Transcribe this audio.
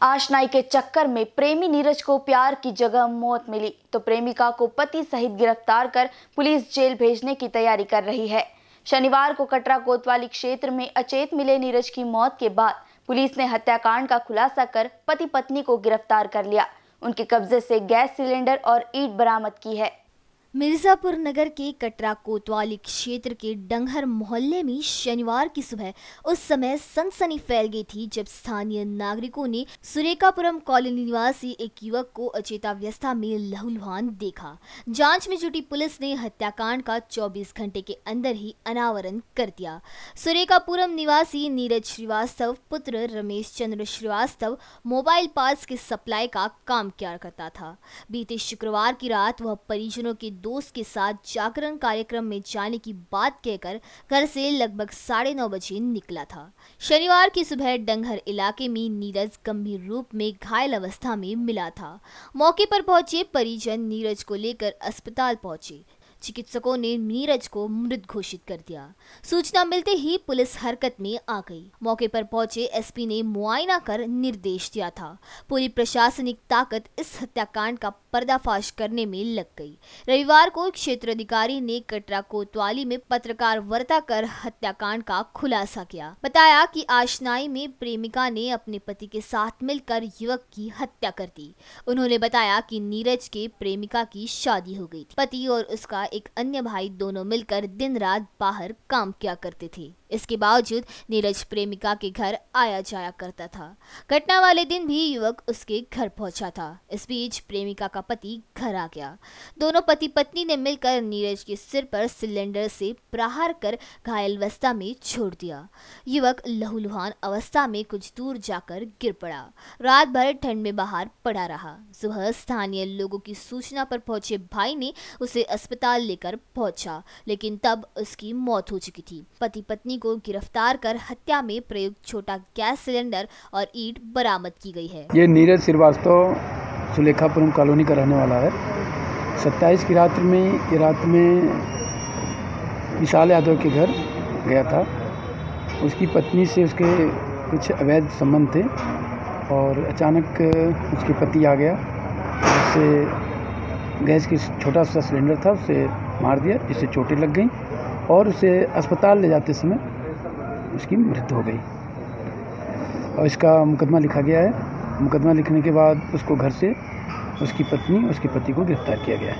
आशनाई के चक्कर में प्रेमी नीरज को प्यार की जगह मौत मिली। तो प्रेमिका को पति सहित गिरफ़्तार कर पुलिस जेल भेजने की तैयारी कर रही है। शनिवार को कटरा कोतवाली क्षेत्र में अचेत मिले नीरज की मौत के बाद पुलिस ने हत्याकांड का खुलासा कर पति पत्नी को गिरफ़्तार कर लिया। उनके कब्जे से गैस सिलेंडर और ईट बरामद की है। मिर्जापुर नगर के कटरा कोतवाली क्षेत्र के डंगर मोहल्ले में शनिवार की सुबह उस समय सनसनी फैल गई थी जब स्थानीय नागरिकों ने सुरेखापुरम कॉलोनी निवासी एक युवक को अचेतावस्था में लहूलुहान देखा। जाँच में जुटी पुलिस ने हत्याकांड का 24 घंटे के अंदर ही अनावरण कर दिया। सुरेखापुरम निवासी नीरज श्रीवास्तव, पुत्र रमेश चंद्र श्रीवास्तव मोबाइल पार्ट्स के सप्लाई का काम किया करता था। बीते शुक्रवार की रात वह परिजनों के दोस्त के साथ जागरण कार्यक्रम में जाने की बात कहकर घर से लगभग साढ़े नौ बजे निकला था। शनिवार की सुबह डंगर इलाके में नीरज गंभीर रूप में घायल अवस्था में मिला था। मौके पर पहुँचे परिजन नीरज को लेकर अस्पताल पहुँचे। चिकित्सकों ने नीरज को मृत घोषित कर दिया। सूचना मिलते ही पुलिस हरकत में आ गई। मौके पर पहुँचे एसपी ने मुआयना कर निर्देश दिया था। पूरी प्रशासनिक ताकत इस हत्याकांड का पर्दाफाश करने में लग गई। रविवार को क्षेत्र अधिकारी ने कटरा कोतवाली में पत्रकार वार्ता कर हत्याकांड का खुलासा किया। बताया कि आशनाई में प्रेमिका ने अपने पति के साथ मिलकर युवक की हत्या कर दी। उन्होंने बताया कि नीरज के प्रेमिका की शादी हो गई थी। पति और उसका एक अन्य भाई दोनों मिलकर दिन रात बाहर काम किया करते थे। इसके बावजूद नीरज प्रेमिका के घर आया जाया करता था। घटना वाले दिन भी युवक उसके घर पहुँचा था। इस बीच प्रेमिका का पति घर आ गया। दोनों पति पत्नी ने मिलकर नीरज के सिर पर सिलेंडर से प्रहार कर घायल अवस्था में छोड़ दिया। युवक लहूलुहान अवस्था में कुछ दूर जाकर गिर पड़ा। रात भर ठंड में बाहर पड़ा रहा। सुबह स्थानीय लोगों की सूचना पर पहुँचे भाई ने उसे अस्पताल लेकर पहुँचा, लेकिन तब उसकी मौत हो चुकी थी। पति पत्नी को गिरफ़्तार कर हत्या में प्रयुक्त छोटा गैस सिलेंडर और ईट बरामद की गई है। ये नीरज श्रीवास्तव सुलेखापुरम कॉलोनी का रहने वाला है। सत्ताईस की रात में रात में विशाल यादव के घर गया था। उसकी पत्नी से उसके कुछ अवैध संबंध थे और अचानक उसके पति आ गया। उससे गैस की छोटा सा सिलेंडर था, उसे मार दिया, जिससे चोटें लग गई और उसे अस्पताल ले जाते समय उसकी मृत्यु हो गई। और इसका मुकदमा लिखा गया है। मुकदमा लिखने के बाद उसको घर से उसकी पत्नी, उसके पति को गिरफ़्तार किया गया। है